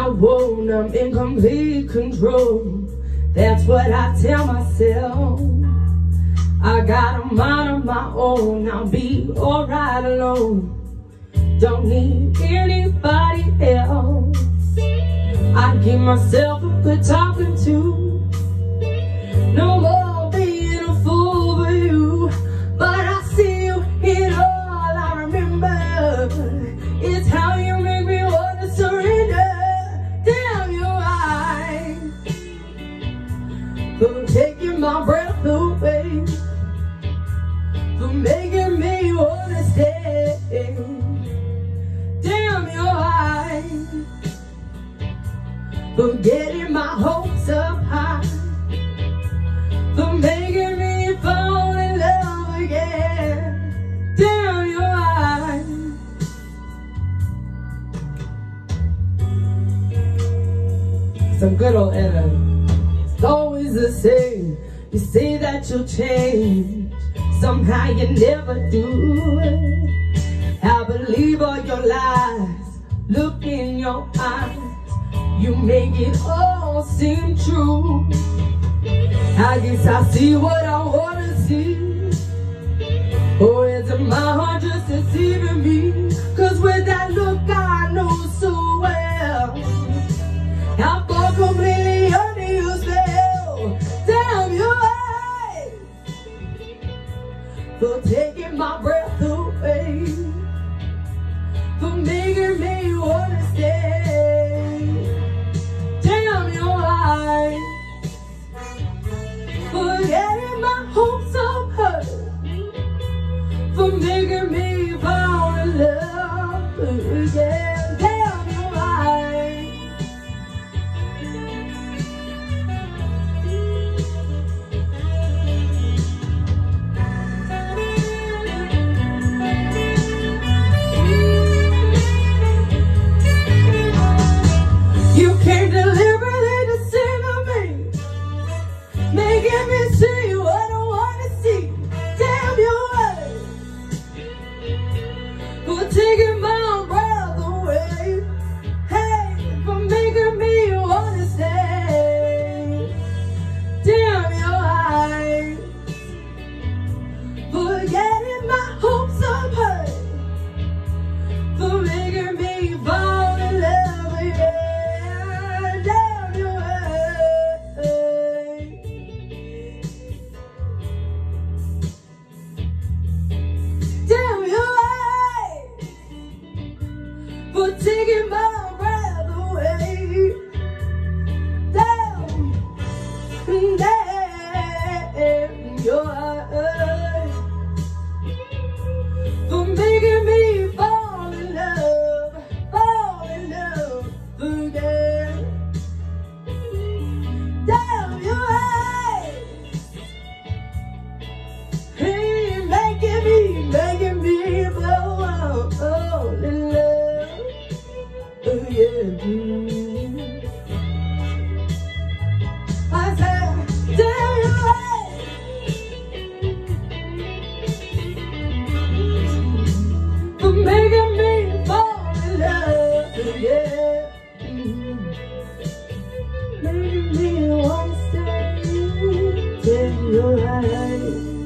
I won't, I'm in complete control. That's what I tell myself. I got a mind of my own, I'll be alright alone. Don't need anybody else. I give myself a good talking to. some good old Ellen. It's always the same. You say that you'll change. Somehow you never do. I believe all your lies. Look in your eyes. You make it all seem true. I guess I see what I wanna see. Oh, is it my heart just deceiving me? making me fall in love again. Tell me why. You came your life